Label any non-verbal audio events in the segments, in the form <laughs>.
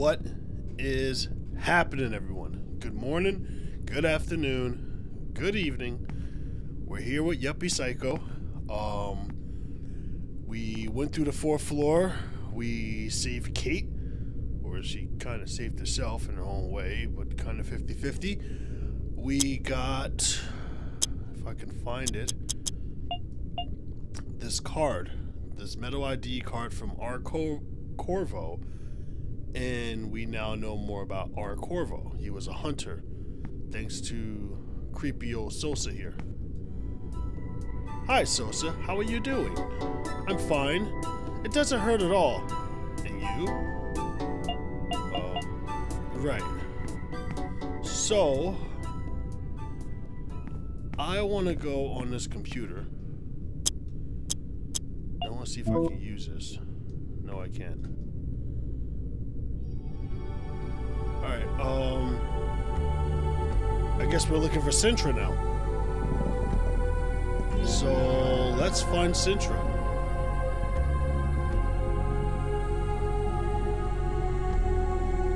What is happening, everyone? Good morning, good afternoon, good evening. We're here with Yuppie Psycho. Um, we went through the fourth floor. We saved Kate, or she kind of saved herself in her own way, but kind of 50 50. We got, if I can find it, this card, this Metal ID card from R. Cor- Corvo, and we now know more about R. Corvo. He was a hunter, thanks to creepy old Sosa here. Hi, Sosa. How are you doing? I'm fine. It doesn't hurt at all. And you? Um, right. So, I want to go on this computer. I want to see if I can use this. No, I can't. Alright, um... I guess we're looking for Sintra now. So, let's find Sintra.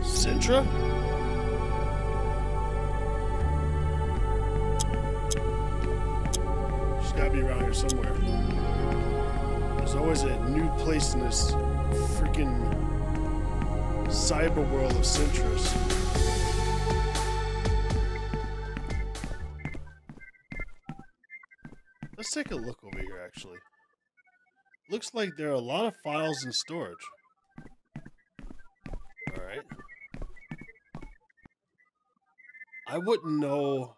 Sintra? She's gotta be around here somewhere. There's always a new place in this freaking cyber world of Sintras. Let's take a look over here, actually. Looks like there are a lot of files in storage. Alright. I wouldn't know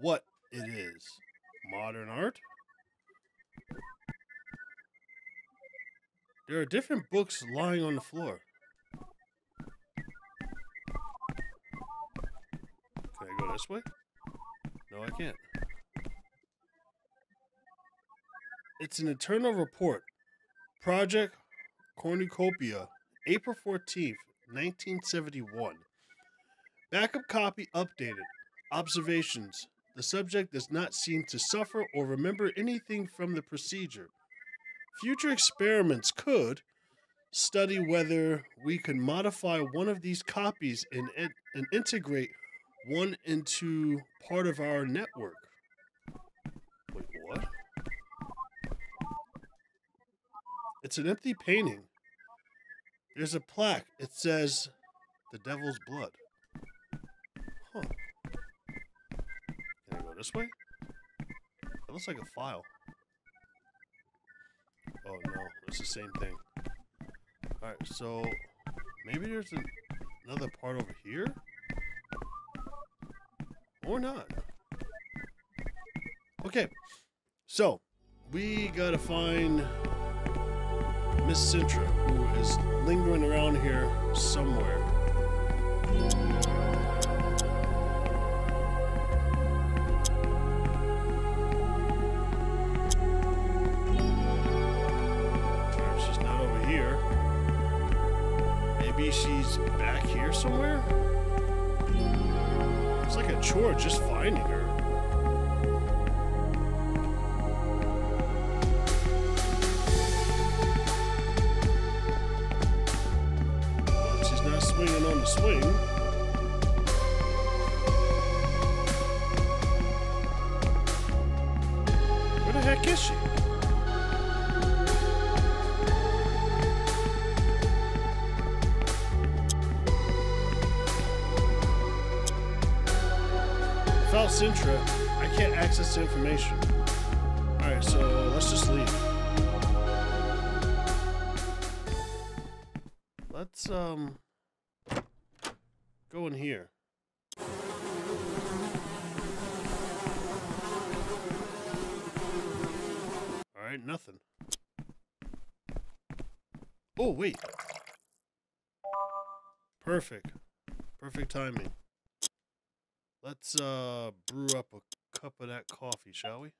what it is. Modern art? There are different books lying on the floor. This way? No, I can't. It's an internal report. Project Cornucopia, April 14th, 1971. Backup copy updated. Observations. The subject does not seem to suffer or remember anything from the procedure. Future experiments could study whether we can modify one of these copies and, and integrate one into part of our network. Wait, what? It's an empty painting. There's a plaque. It says, The Devil's Blood. Huh. Can I go this way? That looks like a file. Oh no, it's the same thing. Alright, so maybe there's an, another part over here? Or not. Okay, so we gotta find Miss Sintra, who is lingering around here somewhere. Chore just finding her. She's not swinging on the swing. Where the heck is she? Sintra, I can't access the information. Alright, so let's just leave. Let's, um, go in here. Alright, nothing. Oh, wait. Perfect. Perfect timing. Let's uh brew up a cup of that coffee, shall we?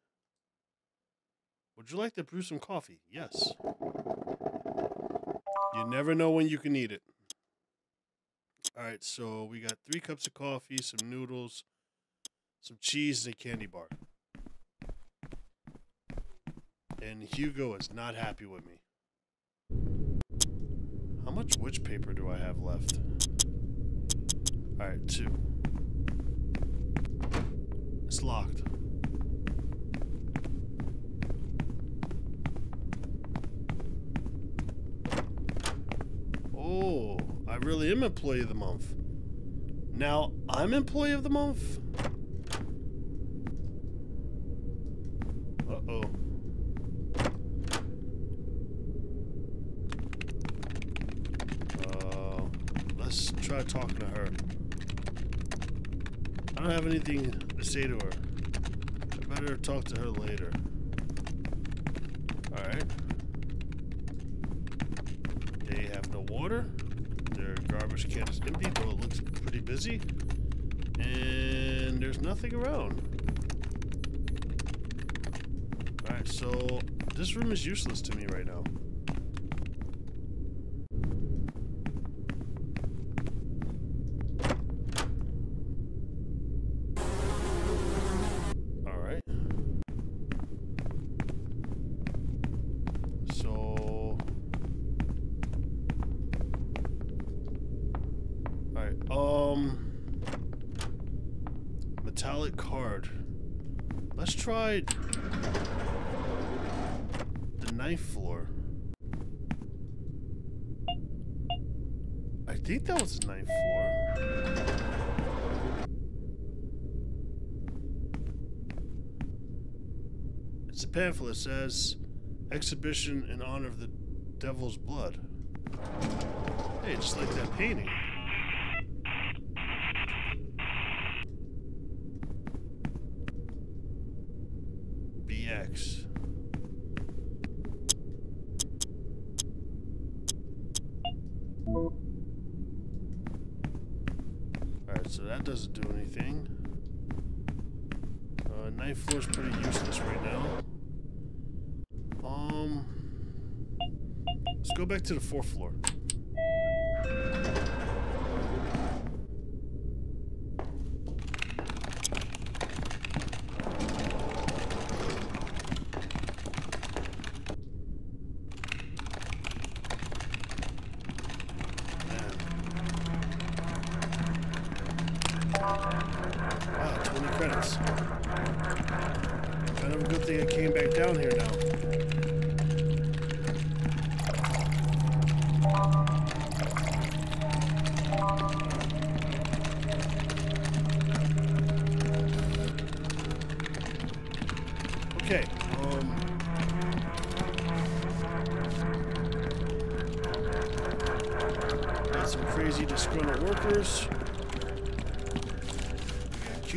Would you like to brew some coffee? Yes. You never know when you can eat it. All right, so we got three cups of coffee, some noodles, some cheese, and a candy bar. And Hugo is not happy with me. How much witch paper do I have left? Alright, two. It's locked. Oh, I really am employee of the month. Now, I'm employee of the month? Uh-oh. Uh, let's try talking to her. I don't have anything to say to her. I better talk to her later. Alright. They have no water. Their garbage can is empty, though it looks pretty busy. And there's nothing around. Alright, so this room is useless to me right now. Alright. So... Alright, um... Metallic card. Let's try the ninth floor. I think that was the ninth floor. It's a pamphlet. It says exhibition in honor of the devil's blood. Hey, just like that painting. BX. Alright, so that doesn't do anything. Uh, ninth floor's pretty useless right now. Um, let's go back to the fourth floor.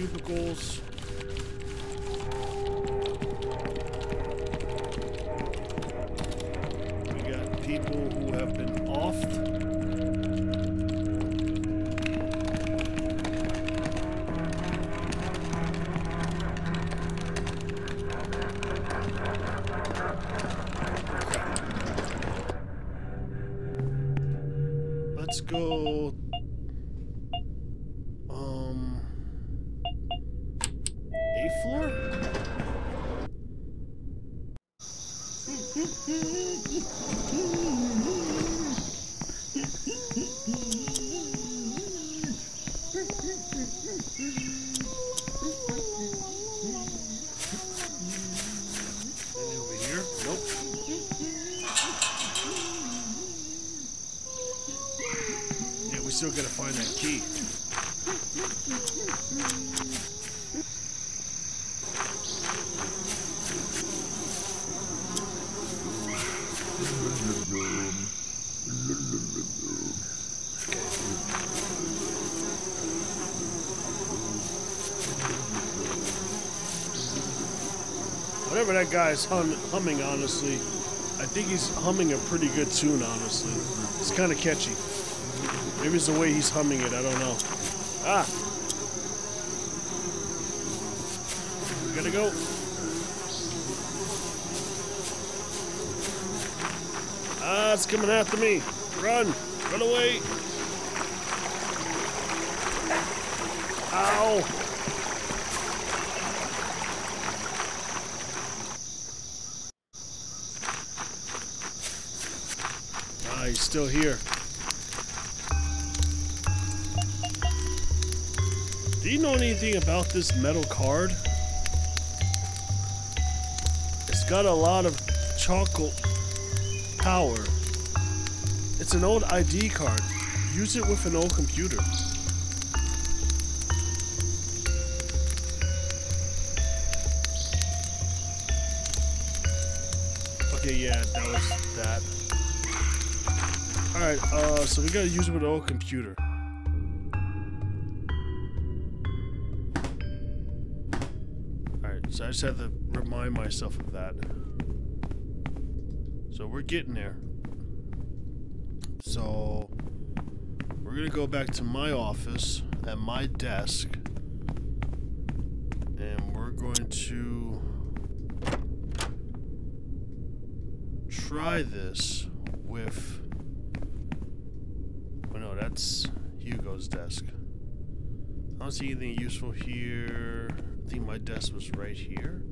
Cubicles. Guy's hum- humming, honestly, I think he's humming a pretty good tune, honestly. It's kind of catchy. Maybe it's the way he's humming it, I don't know. Ah! We gotta go. Ah, it's coming after me. Run! Run away! Ow! still here. Do you know anything about this metal card? It's got a lot of charcoal power. It's an old ID card. Use it with an old computer. Okay, yeah, that was that. Alright, uh, so we gotta use it with old computer. Alright, so I just have to remind myself of that. So we're getting there. So we're gonna go back to my office at my desk and we're going to try this with that's Hugo's desk. I don't see anything useful here. I think my desk was right here.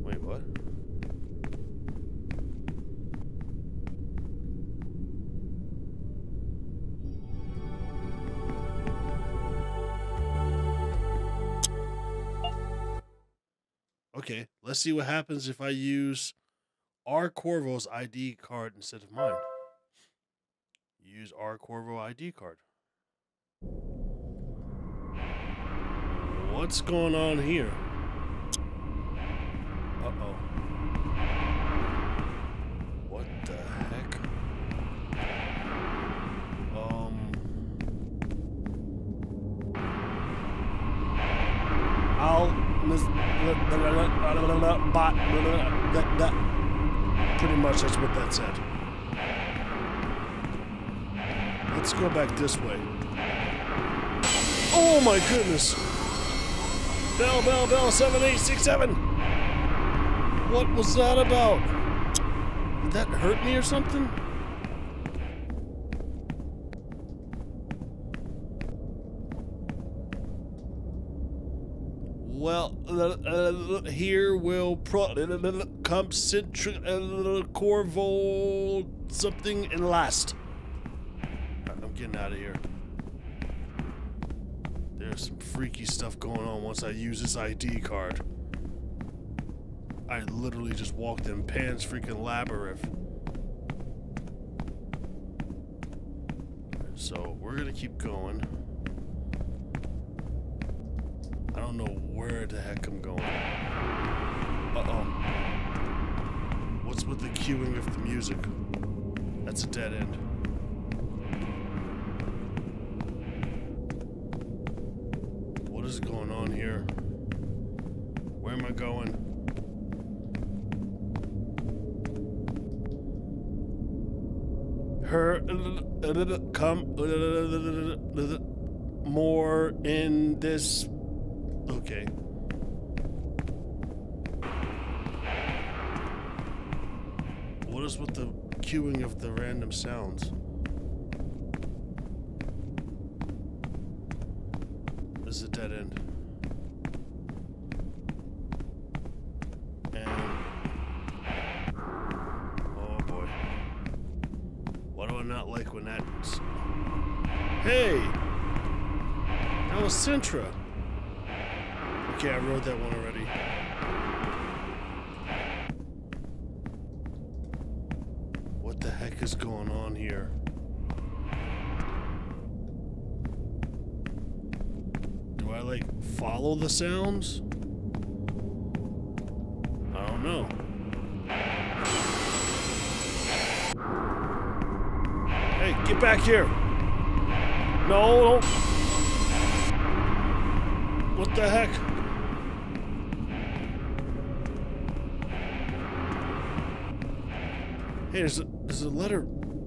Wait, what? Okay, let's see what happens if I use R. Corvo's ID card instead of mine. Use R. Corvo ID card. What's going on here? Uh-oh. What the heck? Um... I'll... Pretty much that's what that said. Let's go back this way. Oh my goodness! Bell, bell, bell, 7867! What was that about? Did that hurt me or something? Well, uh, uh, here will pro come centric uh, Corvo something and last. I'm getting out of here. There's some freaky stuff going on once I use this ID card. I literally just walked in Pan's freaking labyrinth. So we're gonna keep going. I don't know where the heck I'm going. Uh-oh. What's with the cueing of the music? That's a dead end. What is going on here? Where am I going? Her come more in this Okay. What is with the cueing of the random sounds? This is a dead end. And... Oh boy. Why do I not like when that's... Hey! That was Sintra. Okay, I wrote that one already. What the heck is going on here? Do I, like, follow the sounds? I don't know. Hey, get back here! No, don't! What the heck? Hey, there's a, there's a letter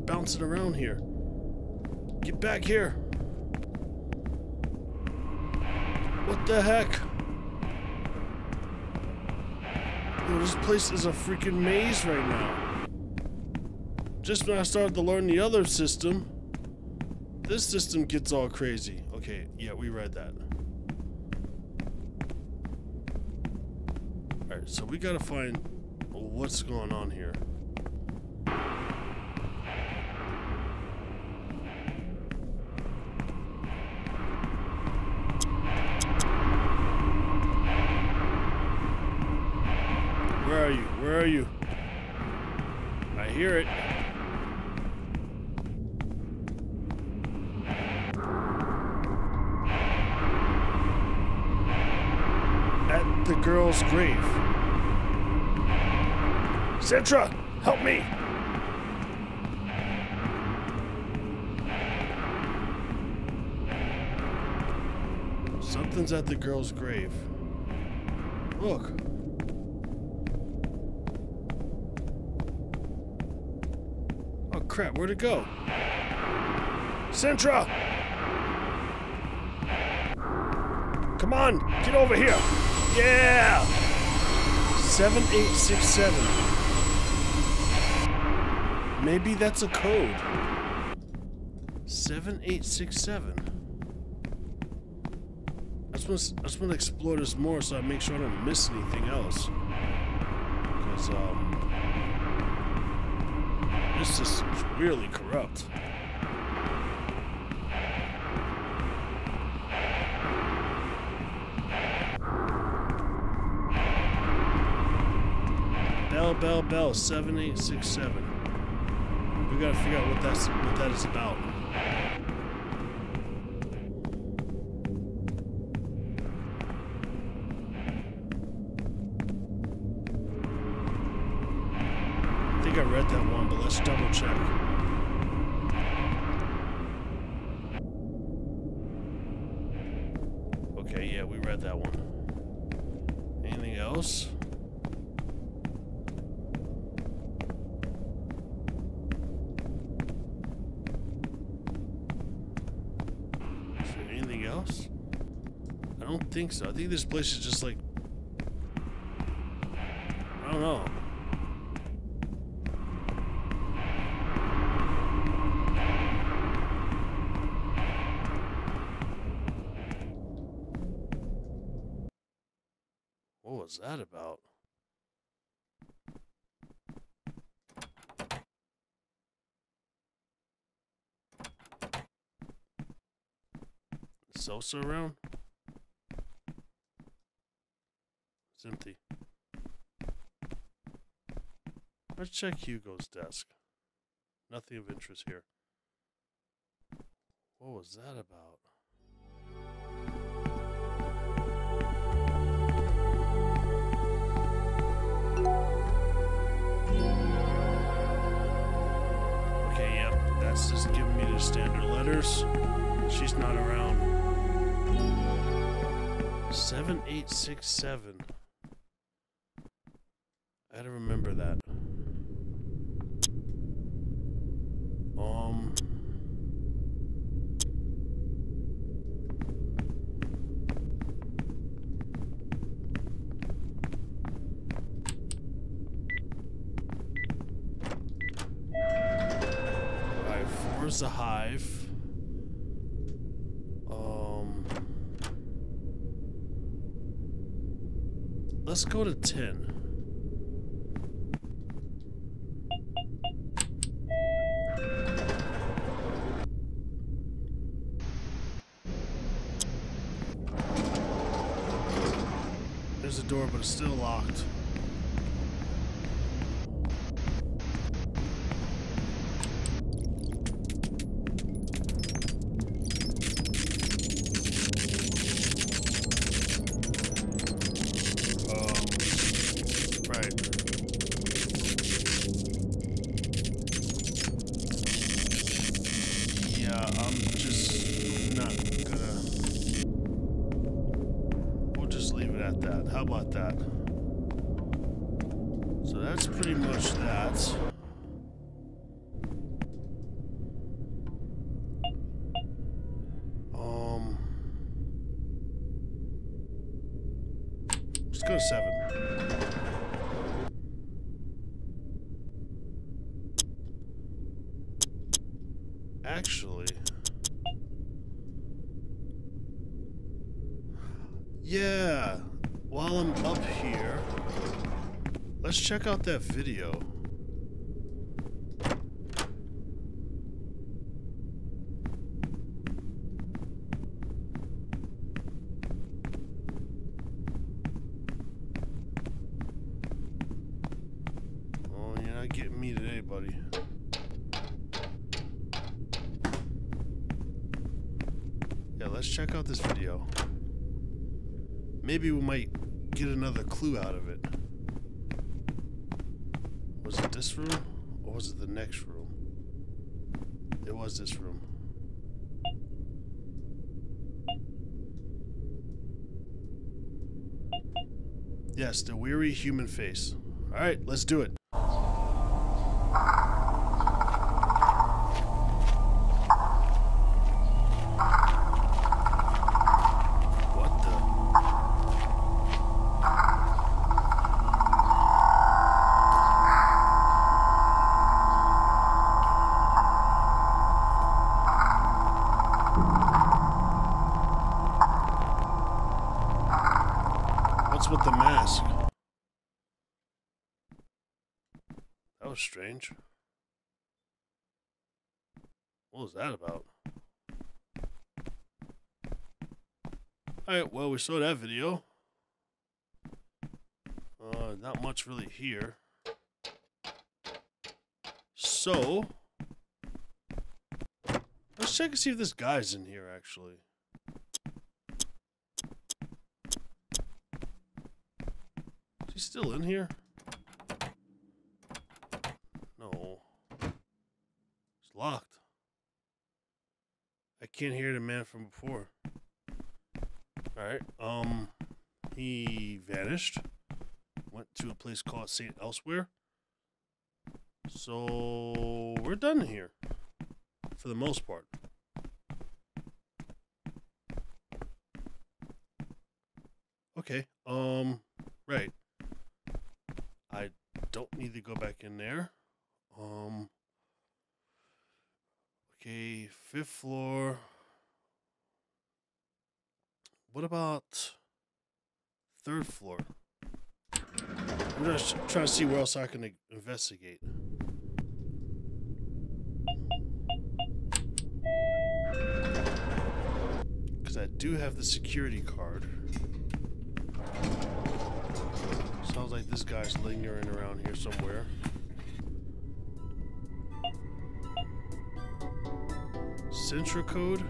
bouncing around here. Get back here. What the heck? Yo, this place is a freaking maze right now. Just when I started to learn the other system, this system gets all crazy. Okay, yeah, we read that. Alright, so we gotta find what's going on here. Where are you? Where are you? I hear it. At the girl's grave. Sintra, help me! Something's at the girl's grave. Look. Oh crap, where'd it go? Sintra! Come on, get over here! Yeah! 7867. Maybe that's a code. 7867. I just want to, explore this more so I make sure I don't miss anything else. Because, um, this is really corrupt. Bell, bell, bell, 7867. We gotta figure out what that's what that is about. Think this place is just like. I don't know. What was that about? Is Sosa around? It's empty. Let's check Hugo's desk. Nothing of interest here. What was that about? Okay, yep. That's just giving me the standard letters. She's not around. 7867. I gotta remember that. Um. Alright, four's the hive. Um. Let's go to 10. Yeah, I'm just not gonna. We'll just leave it at that. How about that? So that's pretty much that. Um. Let's go to seven. Actually. Yeah. While I'm up here, let's check out that video. not getting me today, buddy. Yeah, let's check out this video. Maybe we might get another clue out of it. Was it this room? Or was it the next room? It was this room. Yes, the weary human face. Alright, let's do it. With the mask? That was strange. What was that about? Alright, well, we saw that video. Uh, not much really here. So, let's check and see if this guy's in here, actually. Is he still in here? No. It's locked. I can't hear the man from before. Alright, um, he vanished. Went to a place called St. Elsewhere. So, we're done here. For the most part. Okay, um, right. I don't need to go back in there. Um, okay, fifth floor. What about third floor? I'm just trying to see where else I can investigate. Because I do have the security card. Sounds like this guy's lingering around here somewhere. Sintra code?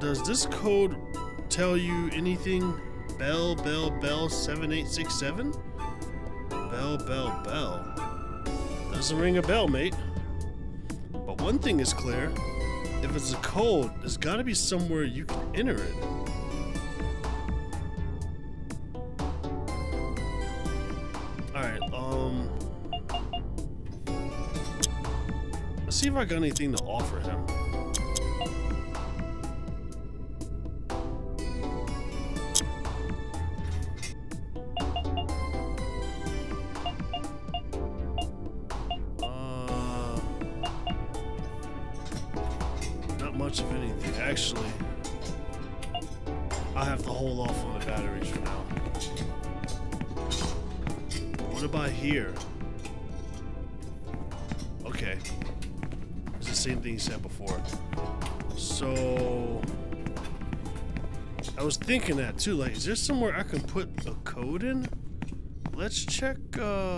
Does this code tell you anything? Bell, bell, bell, 7867? Bell, bell, bell. Doesn't ring a bell, mate. But one thing is clear if it's a code, there's gotta be somewhere you can enter it. See if I got anything to offer him. Too. Like, is there somewhere I can put a code in? Let's check uh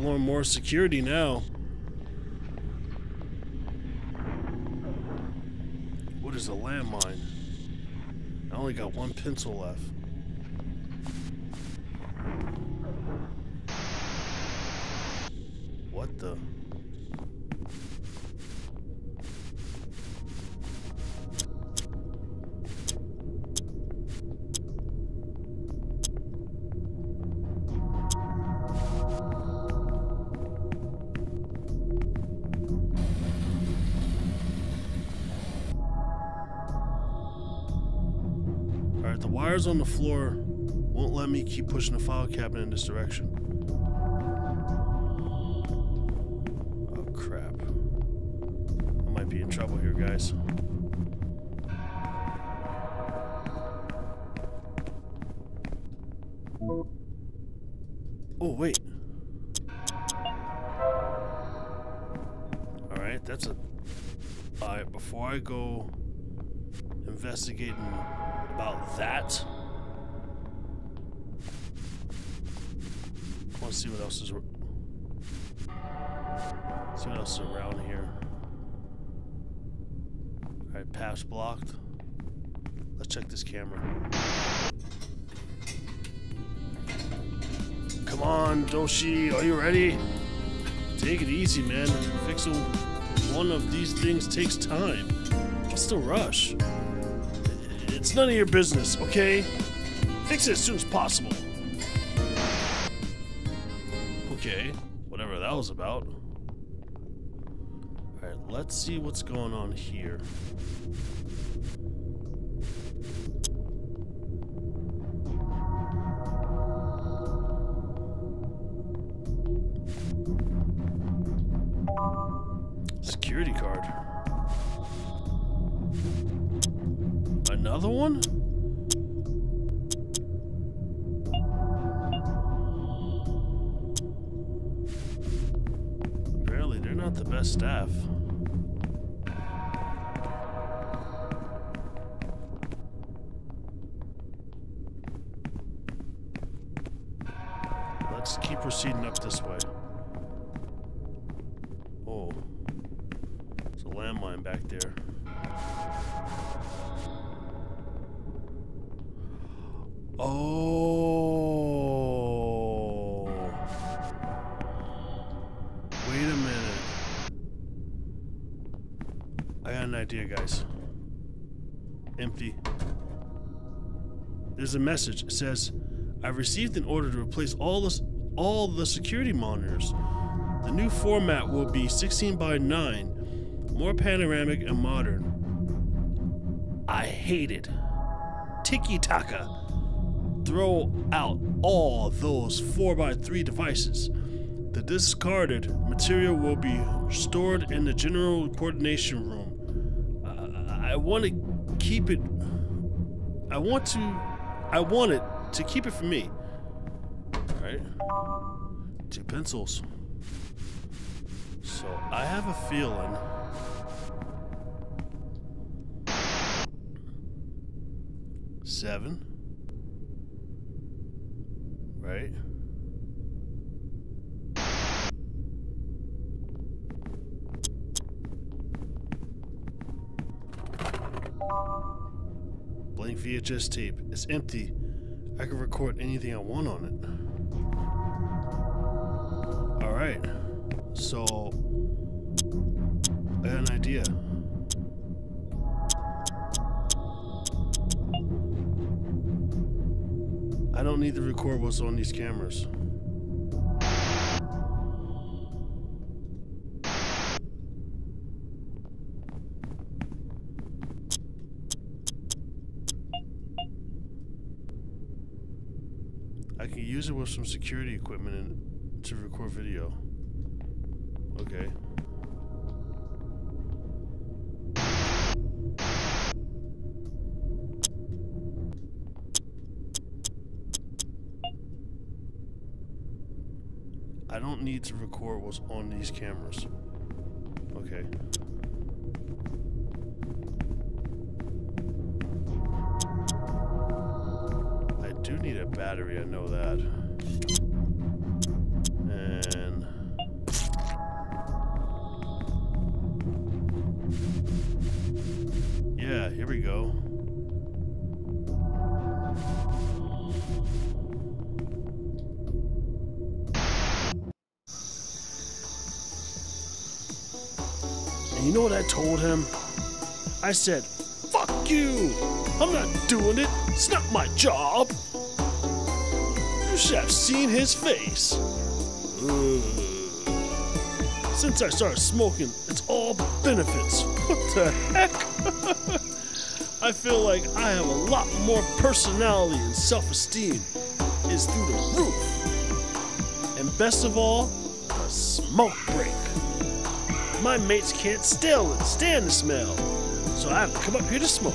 We're more security now. What is a landmine? I only got one pencil left. The wires on the floor won't let me keep pushing the file cabinet in this direction. Oh crap. I might be in trouble here, guys. Oh, wait. Alright, that's a... Alright, before I go investigating that. I want to see what else is. See what else is around here. Alright, paths blocked. Let's check this camera. Come on, Doshi, are you ready? Take it easy, man. Fixing one of these things takes time. What's the rush? It's none of your business, okay? Fix it as soon as possible. Okay, whatever that was about. Alright, let's see what's going on here. Security card. Another one? Apparently, they're not the best staff. Let's keep proceeding up this way. Oh. There's a landmine back there. Oh. Wait a minute. I got an idea, guys. Empty. There's a message. It says, I've received an order to replace all the, all the security monitors. The new format will be 16 by 9, more panoramic and modern. I hate it. Tiki Taka. Throw out all those 4x3 devices. The discarded material will be stored in the general coordination room. Uh, I want to keep it. I want to. I want it to keep it for me. Alright. Two pencils. So I have a feeling. Seven. Right? Blank VHS tape. It's empty. I can record anything I want on it. Alright. So, I got an idea. Need to record what's on these cameras. I can use it with some security equipment to record video. Okay. Need to record what's on these cameras. Okay. I do need a battery, I know that. I said, fuck you! I'm not doing it! It's not my job! You should have seen his face. Since I started smoking, it's all benefits. <laughs> What the heck? <laughs> I feel like I have a lot more personality and self esteem. It's through the roof. And best of all, the smoke break. My mates can't still stand the smell, so I have to come up here to smoke.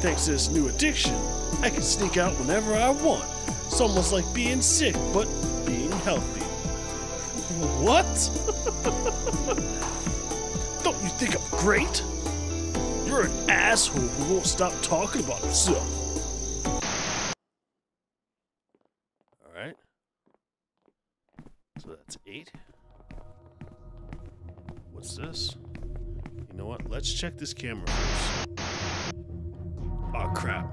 Thanks to this new addiction, I can sneak out whenever I want. It's almost like being sick, but being healthy. What? <laughs> Don't you think I'm great? You're an asshole who won't stop talking about himself. Check this camera first. Oh crap.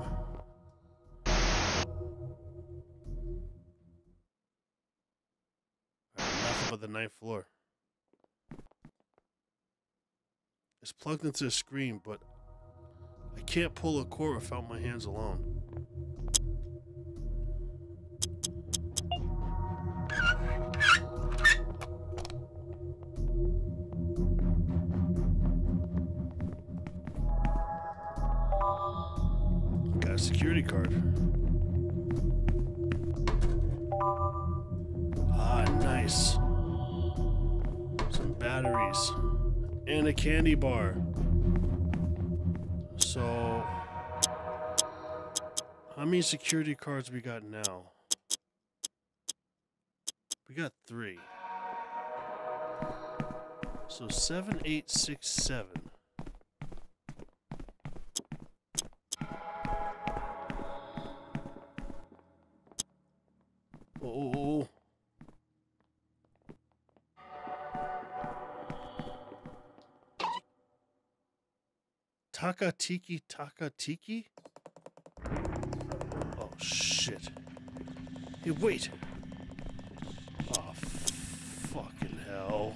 Nothing but the ninth floor. It's plugged into the screen, but I can't pull a cord without my hands alone. card. Ah, nice. Some batteries. And a candy bar. So... How many security cards we got now? We got three. So 7867. Takatiki Takatiki? Oh shit. Hey, wait. Oh, fucking hell.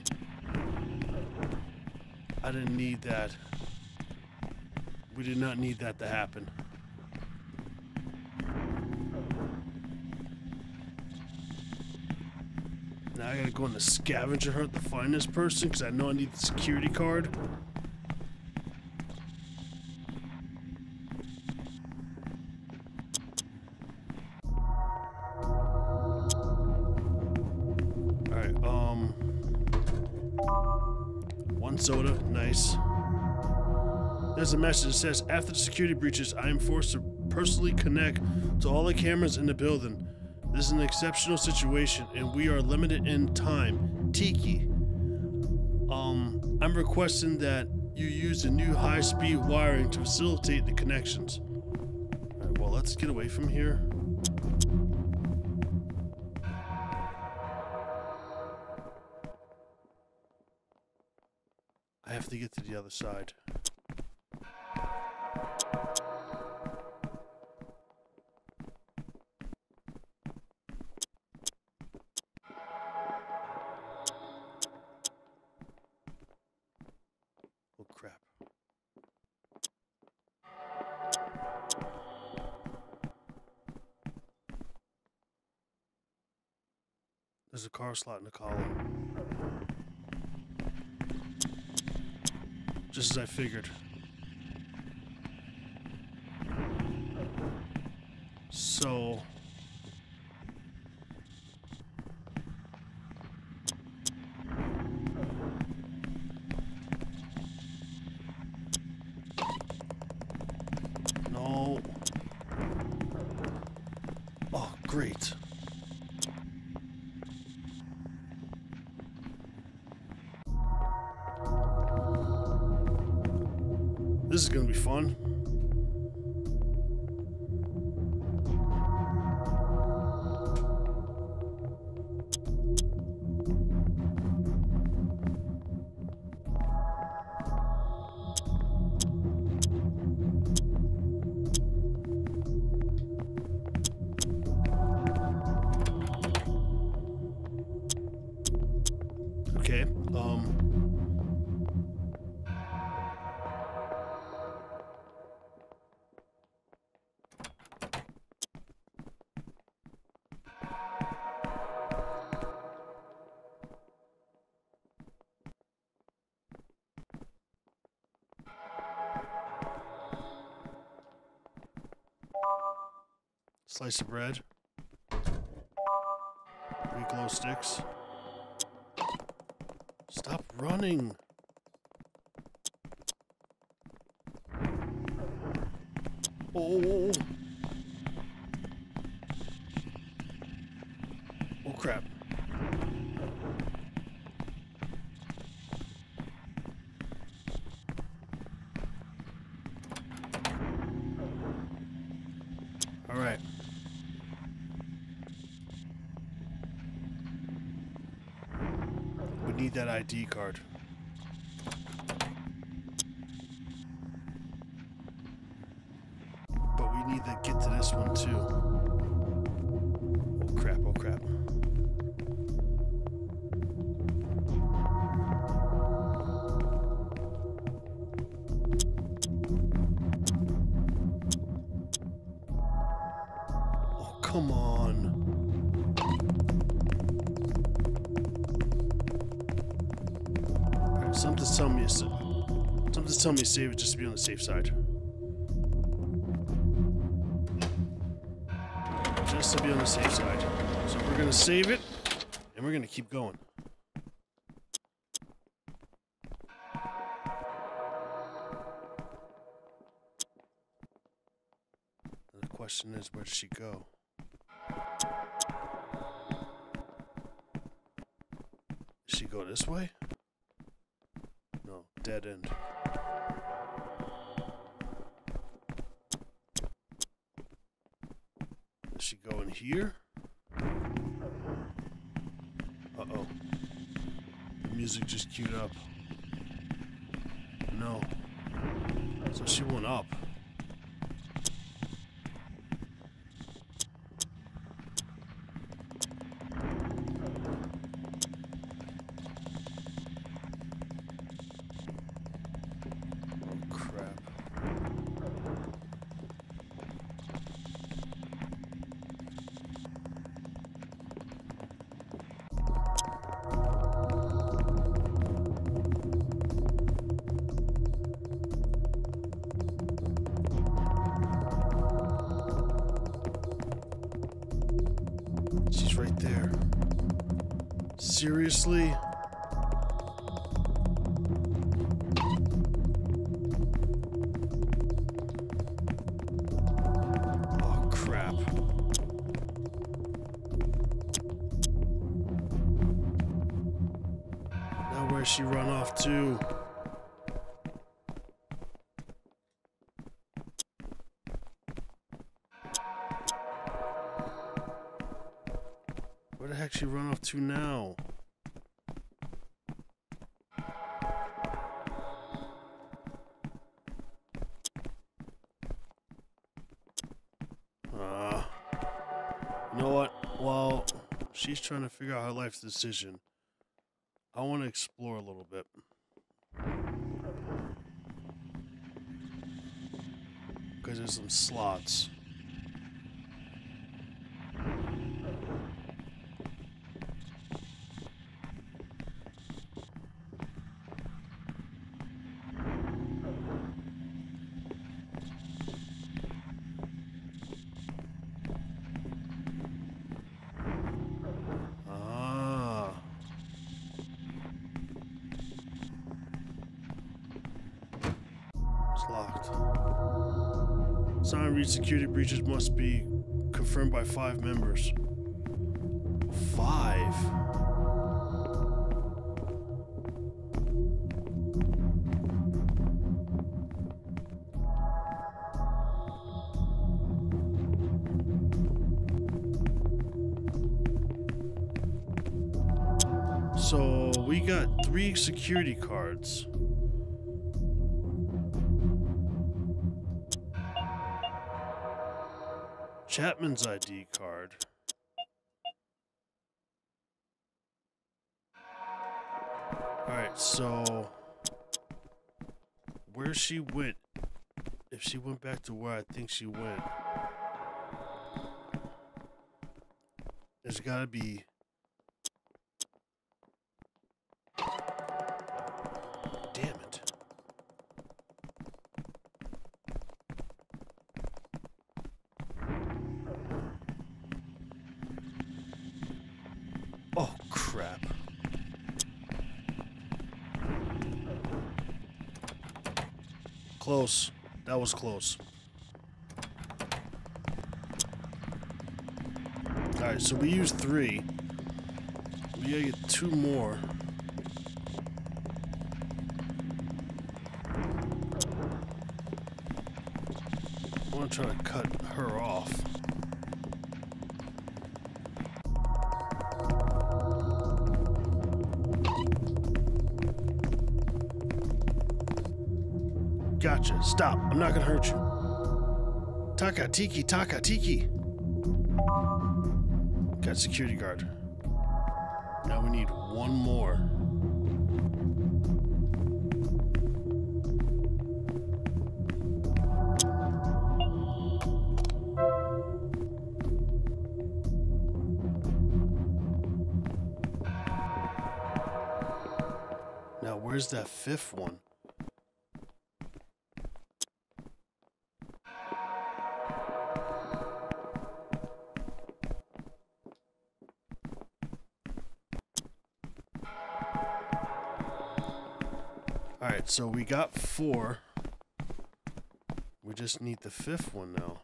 I didn't need that. We did not need that to happen. Now I gotta go on the scavenger hunt to find this person because I know I need the security card. Nice. There's a message that says After the security breaches, I am forced to personally connect to all the cameras in the building. This is an exceptional situation and we are limited in time. Tiki. Um, I'm requesting that you use the new high speed wiring to facilitate the connections. Alright, well, let's get away from here. have to get to the other side. Oh, There's a car slot in the column. Just as I figured. So... Okay. Um. Slice of bread. Three glow sticks. Running. Oh crap. All right. We need that ID card. Telling me to save it just to be on the safe side. Just to be on the safe side. So we're gonna save it, and we're gonna keep going. And the question is, where does she go? Does she go this way? No, dead end. Go in here? Uh-oh. The music just queued up. No. So she went up. Seriously? She's trying to figure out her life's decision, I want to explore a little bit. Because there's some slots. Time read security breaches must be confirmed by five members. Five? So we got three security cards. Chapman's ID card. Alright, so where she went, if she went back to where I think she went, there's gotta be Close. That was close. Alright, so we used three. We gotta get two more. I want to try to cut her off. Stop. I'm not gonna hurt you. Taka Tiki Taka Tiki. Got security guard. Now we need one more. Now where's that fifth one? So we got four. We just need the fifth one now.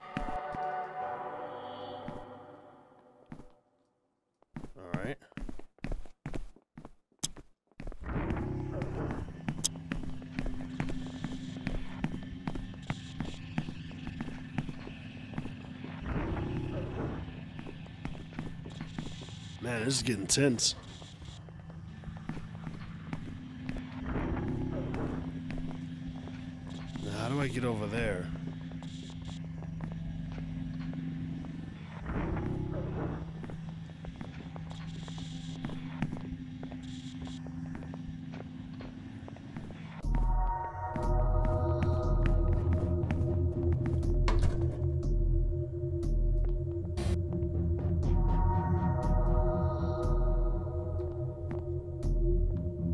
Alright. Man, this is getting tense. Now, how do I get over there?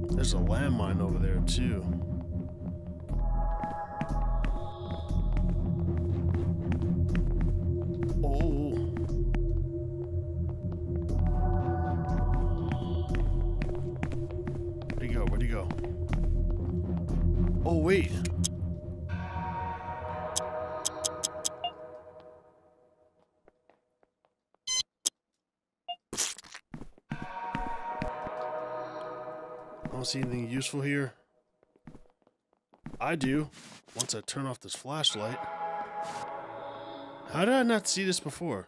There's a landmine over there, too. Useful here. I do. Once I turn off this flashlight. How did I not see this before?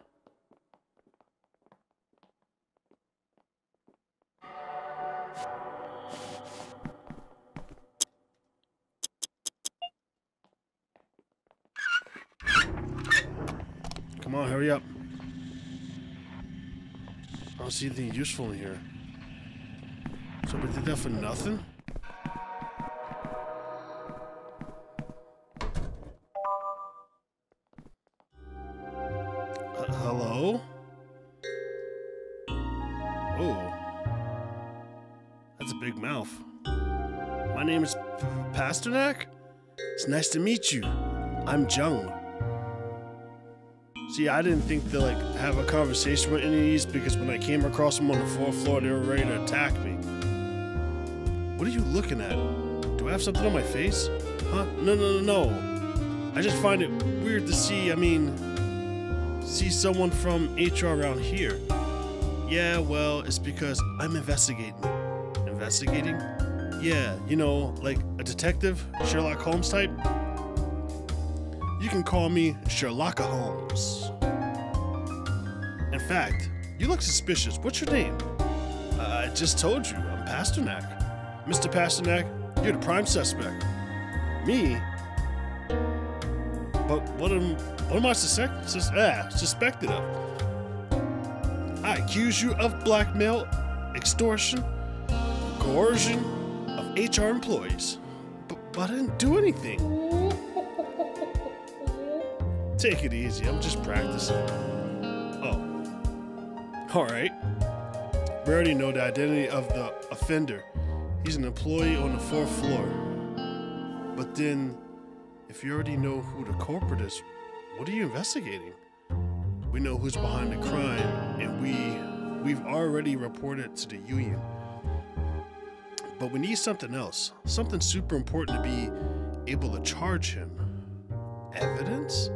Come on, hurry up. I don't see anything useful in here. So we did that for nothing? Hello? Oh. That's a big mouth. My name is P- Pasternack? It's nice to meet you. I'm Jung. See, I didn't think to like have a conversation with any of these because when I came across them on the fourth floor, they were ready to attack me. What are you looking at? Do I have something on my face? Huh? No, no, no, no. I just find it weird to see, I mean, see someone from HR around here. Yeah, well, it's because I'm investigating. Investigating? Yeah, you know, like a detective, Sherlock Holmes type. You can call me Sherlock Holmes. In fact, you look suspicious. What's your name? Uh, I just told you, I'm Pasternack. Mr. Pasternack, you're the prime suspect. Me? But what am, what am I suspect, sus, ah, suspected of? I accuse you of blackmail, extortion, coercion of HR employees. But, but I didn't do anything. Take it easy, I'm just practicing. Oh. Alright. We already know the identity of the offender. He's an employee on the fourth floor. But then, if you already know who the culprit is, what are you investigating? We know who's behind the crime, and we we've already reported to the union. But we need something else, something super important to be able to charge him. Evidence?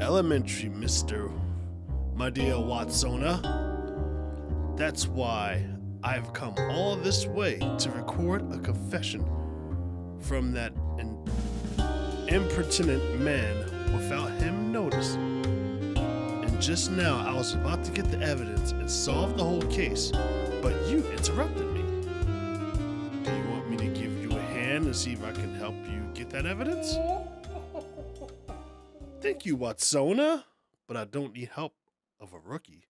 Elementary, Mister, my dear Watsona. That's why I've come all this way to record a confession from that in- impertinent man without him noticing. And just now, I was about to get the evidence and solve the whole case, but you interrupted me. Do you want me to give you a hand and see if I can help you get that evidence? <laughs> Thank you, Watsona, but I don't need help of a rookie.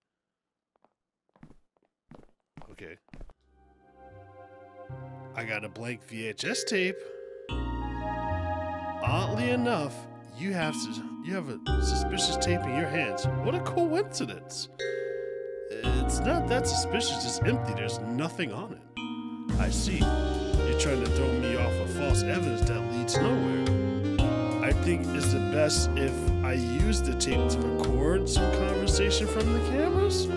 I got a blank VHS tape. Oddly enough, you have you have a suspicious tape in your hands. What a coincidence! It's not that suspicious. It's empty. There's nothing on it. I see. You're trying to throw me off of false evidence that leads nowhere. I think it's the best if I use the tape to record some conversation from the cameras.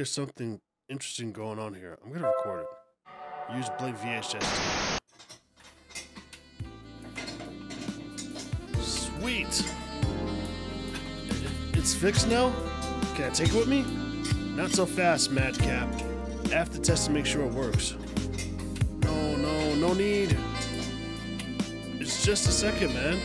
There's something interesting going on here. I'm gonna record it. Use blank VHS. Sweet. It's fixed now. Can I take it with me? Not so fast, Madcap. I have to test to make sure it works. No, no, no need. It's just a second, man.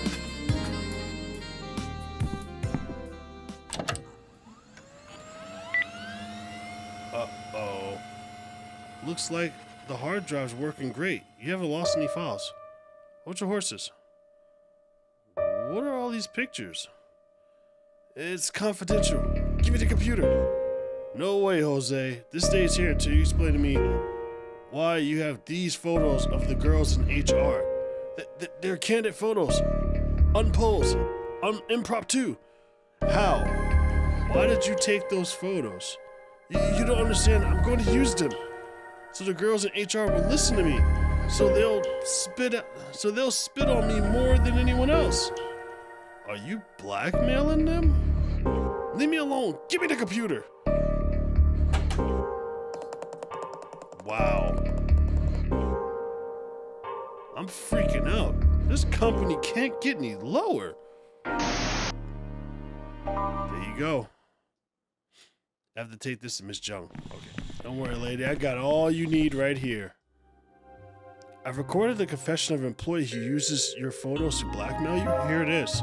Looks like the hard drive's working great. You haven't lost any files. Hold your horses. What are all these pictures? It's confidential. Give me the computer. No way, Jose. This stays here until you explain to me why you have these photos of the girls in HR. Th- th- they're candid photos. Unposed. Un- impromptu. How? Why did you take those photos? You don't understand. I'm going to use them. So the girls in HR will listen to me. So they'll spit so they'll spit on me more than anyone else. Are you blackmailing them? Leave me alone. Give me the computer. Wow. I'm freaking out. This company can't get any lower. There you go. I have to take this to Miss Jung. Okay. Don't worry, lady. I got all you need right here. I've recorded the confession of an employee who uses your photos to blackmail you. Here it is.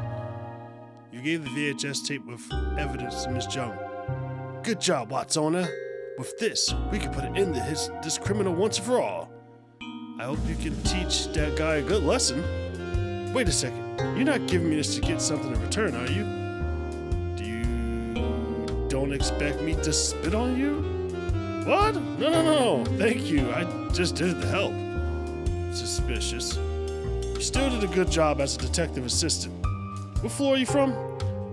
You gave the VHS tape with evidence to Miss Jung. Good job, Watsona. With this, we can put an end to his, this criminal once and for all. I hope you can teach that guy a good lesson. Wait a second. You're not giving me this to get something in return, are you? Do you don't expect me to spit on you? What? No, no, no. Thank you. I just did to help. Suspicious. You still did a good job as a detective assistant. What floor are you from?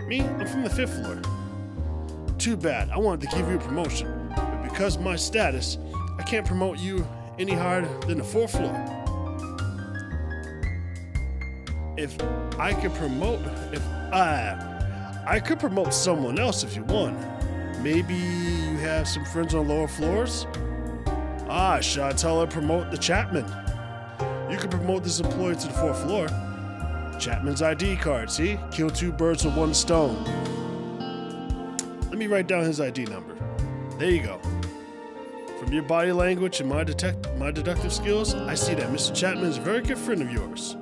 Me? I'm from the fifth floor. Too bad. I wanted to give you a promotion, but because my status, I can't promote you any higher than the fourth floor. If I could promote, if I, I could promote someone else if you want. Maybe you have some friends on lower floors? Ah, should I tell her promote the Chapman? You can promote this employee to the fourth floor. Chapman's ID card, see? Kill two birds with one stone. Let me write down his ID number. There you go. From your body language and my detect my deductive skills, I see that Mr. Chapman is a very good friend of yours.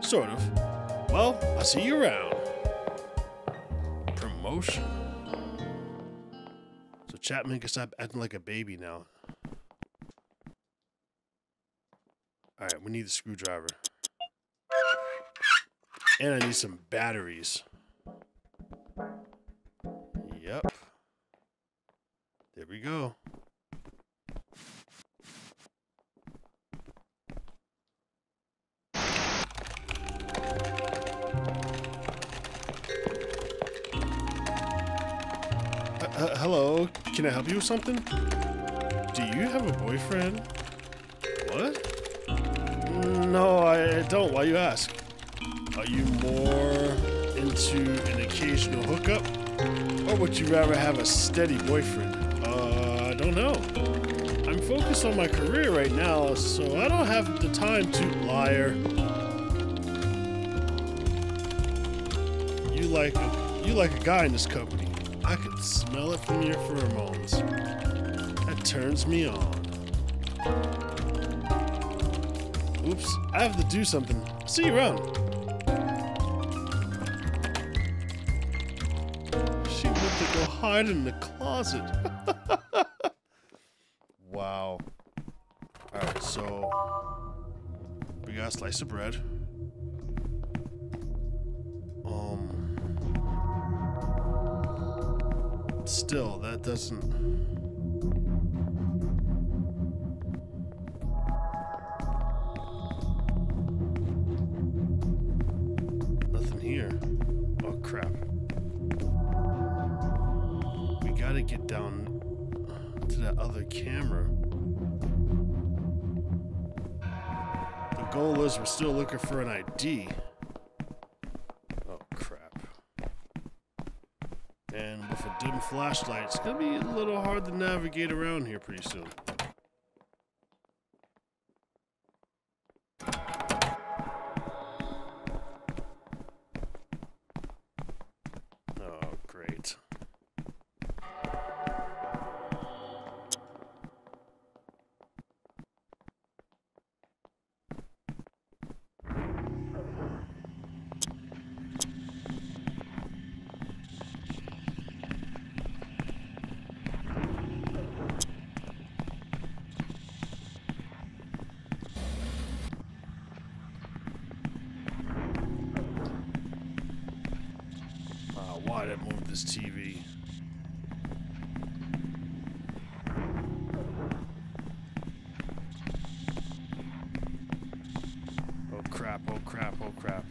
Sort of. Well, I'll see you around. Promotion. Chapman can stop acting like a baby now. Alright, we need the screwdriver. And I need some batteries. Yep. There we go. You something? Do you have a boyfriend? What? No, I don't. Why you ask? Are you more into an occasional hookup? Or would you rather have a steady boyfriend? Uh, I don't know. I'm focused on my career right now, so I don't have the time to liar. You like a, you like a guy in this company. I can smell it from your pheromones. That turns me on. Oops, I have to do something. See you around. She went to go hide in the closet. <laughs> wow. Alright, so we got a slice of bread. Still looking for an ID. Oh crap. And with a dim flashlight, it's gonna be a little hard to navigate around here pretty soon. Why did I this TV? Oh crap, oh crap, oh crap.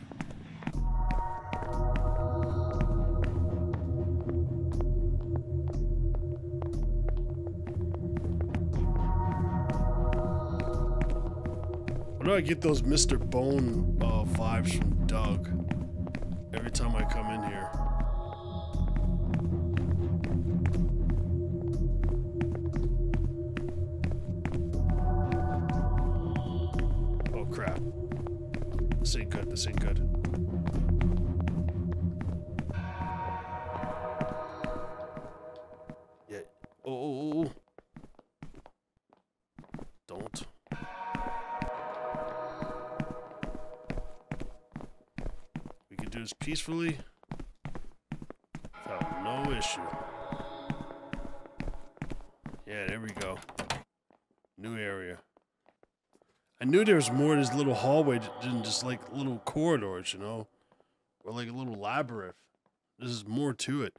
Why do I get those Mr. Bone uh, vibes from Doug every time I come in here? Peacefully. Without no issue. Yeah, there we go. New area. I knew there was more to this little hallway than just like little corridors, you know? Or like a little labyrinth. There's more to it.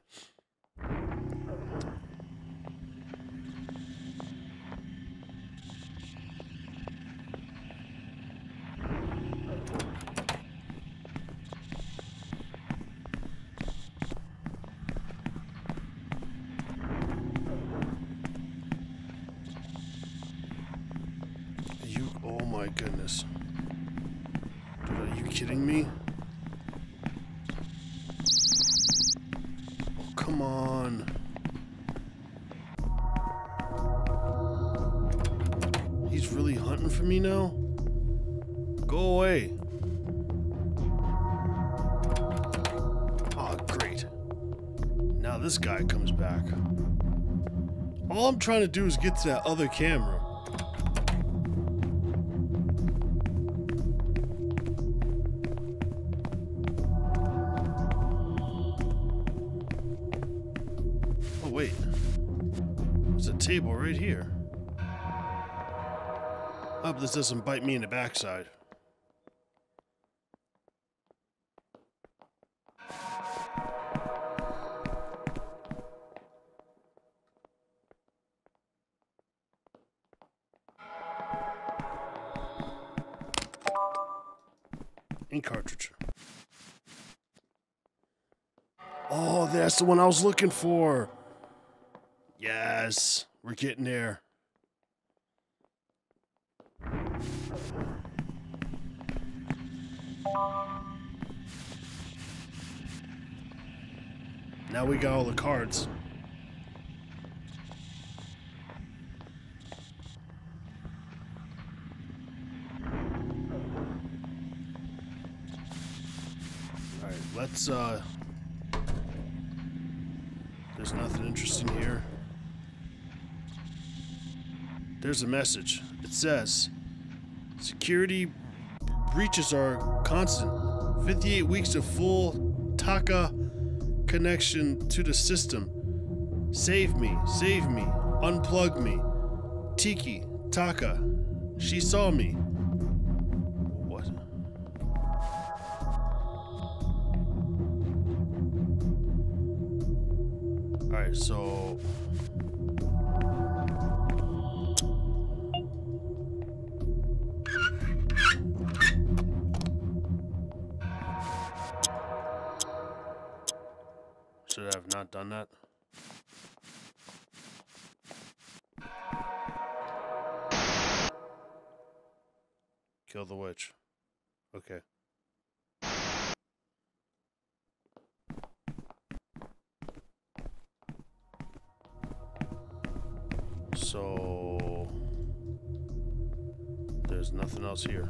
my goodness. Dude, are you kidding me? Oh, come on. He's really hunting for me now? Go away. Oh, great. Now this guy comes back. All I'm trying to do is get to that other camera. Doesn't bite me in the backside. Ink cartridge. Oh, that's the one I was looking for. Yes, we're getting there. Now we got all the cards. Alright, let's uh There's nothing interesting here. There's a message. It says security breaches are constant. 58 weeks of full Taka connection to the system. Save me, save me, unplug me. Tiki, Taka, she saw me. What? Alright, so. Done that? Kill the witch. Okay. So there's nothing else here.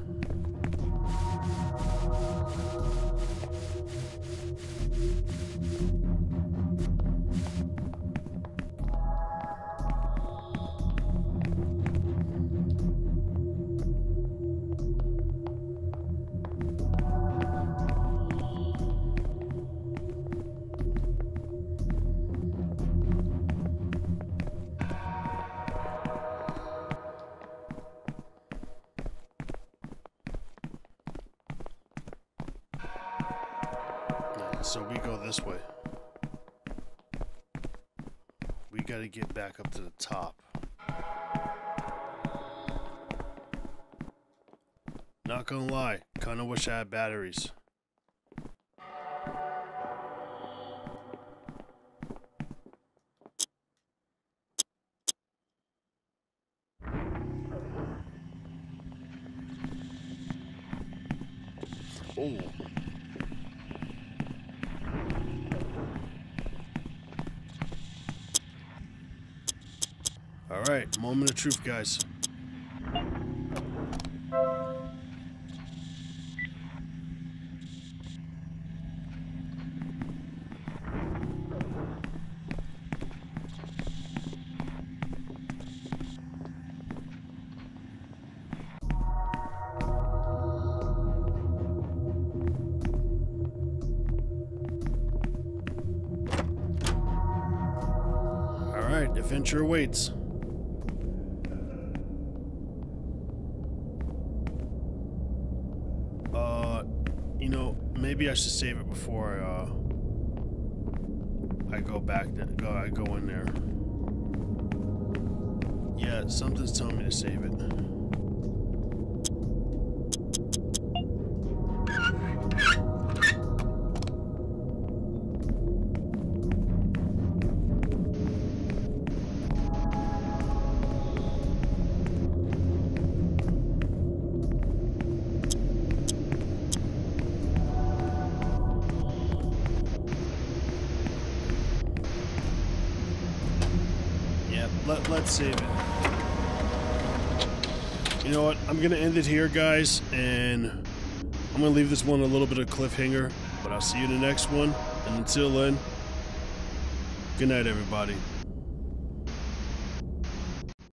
Get back up to the top. Not gonna lie, kinda wish I had batteries. Moment of truth, guys. All right, adventure awaits. Uh, you know, maybe I should save it before uh, I go back. To, go, I go in there. Yeah, something's telling me to save it. Going to end it here, guys, and I'm going to leave this one a little bit of cliffhanger, but I'll see you in the next one. And until then, good night, everybody.